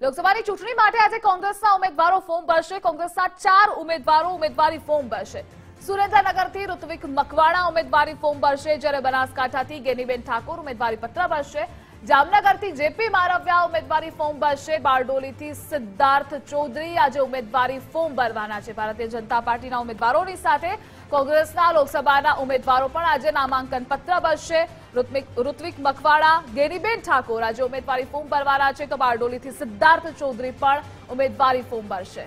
લોકસભાની ચૂંટણી માટે આજે કોંગ્રેસના ઉમેદવારો ફોર્મ ભરશે. કોંગ્રેસના ચાર ઉમેદવારો ઉમેદવારી ફોર્મ ભરશે. સુરેન્દ્રનગરથી ઋત્વિક મકવાણા ઉમેદવારી ફોર્મ ભરશે. જ્યારે બનાસકાંઠાથી ગેનીબેન ઠાકોર ઉમેદવારી પત્ર ભરશે. જામનગરથી જેપી મારવ્યા ઉમેદવારી ફોર્મ ભરશે બારડોલીથી સિદ્ધાર્થ ચૌધરી. આજે ઉમેદવારી ફોર્મ ભરવાના છે. ભારતીય જનતા પાર્ટીના ઉમેદવારોની સાથે કોંગ્રેસના લોકસભાના ઉમેદવારો પણ આજે નામાંકન પત્ર ભરશે. ઋત્વિક મકવાડા ગેરીબેન ઠાકોર આજે ઉમેદવારી ફોર્મ ભરવાના છે. તો બારડોલીથી સિદ્ધાર્થ ચૌધરી પણ ઉમેદવારી ફોર્મ ભરશે.